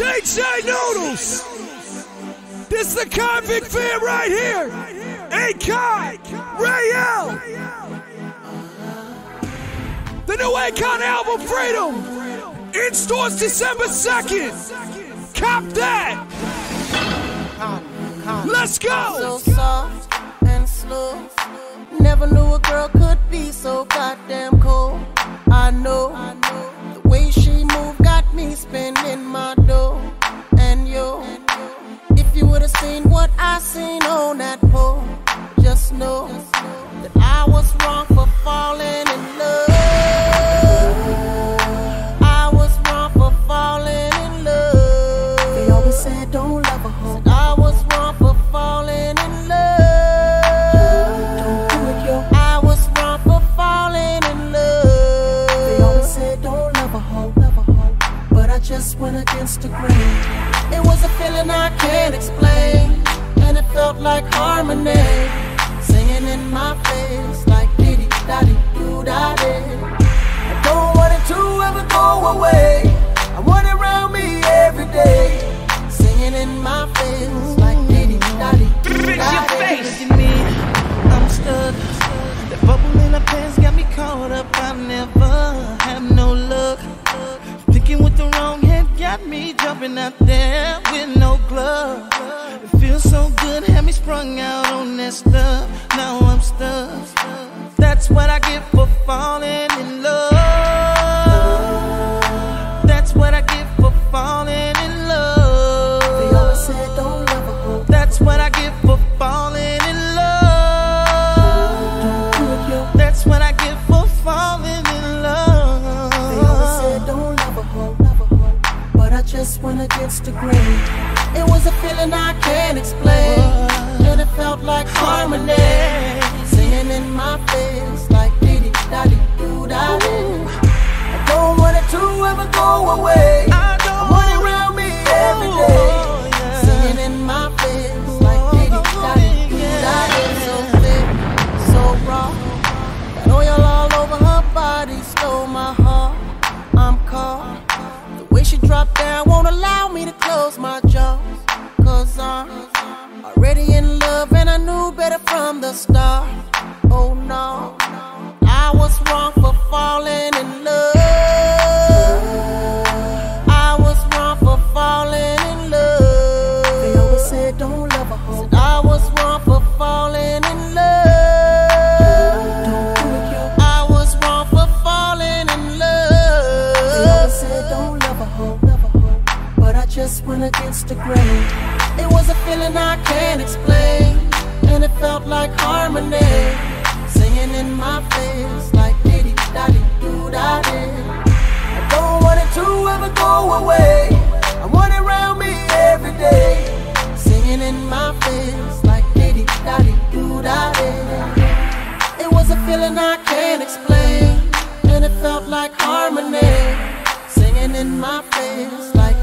DJ Noodles. This the Konvict fam right here. Akon, Ray L. The new Akon album, Freedom. In stores December 2nd. Cop that. Let's go. So soft and slow. Never knew a girl could be so goddamn cold. I know seen what I seen on that pole, just know that I was wrong for falling in love. I was wrong for falling in love. They always said don't love a hoe. I was wrong for falling in love. Don't do it, yo. I was wrong for falling in love. They always said don't love a hoe, love a hoe. But I just went against the grain. It was a feeling I can't explain, like harmony, singing in my face like diddy daddy do daddy. I don't want it to ever go away. I want it around me every day, singing in my face like diddy daddy do daddy. Look at me, I'm stuck. The bubble in the pants got me caught up. I never have no luck. Picking with the wrong head got me jumping out there with no glove. It feels so good, had me sprung out on that stuff. Now Just went against the grain. It was a feeling I can't explain. And it felt like harmony. Singing in my face like diddy daddy do daddy. I don't want it to ever go away. From the start. Oh no, I was wrong for falling in love. I was wrong for falling in love. They always said don't love a hoe. I was wrong for falling in love. Don't do it, yo. I was wrong for falling in love. They always said don't love a hoe, love a hoe. But I just went against the grain. It was a feeling I can't explain, and it felt like harmony, singing in my face like diddy daddy do daddy. I don't want it to ever go away. I want it around me every day, singing in my face like diddy daddy do daddy. It was a feeling I can't explain, and it felt like harmony, singing in my face like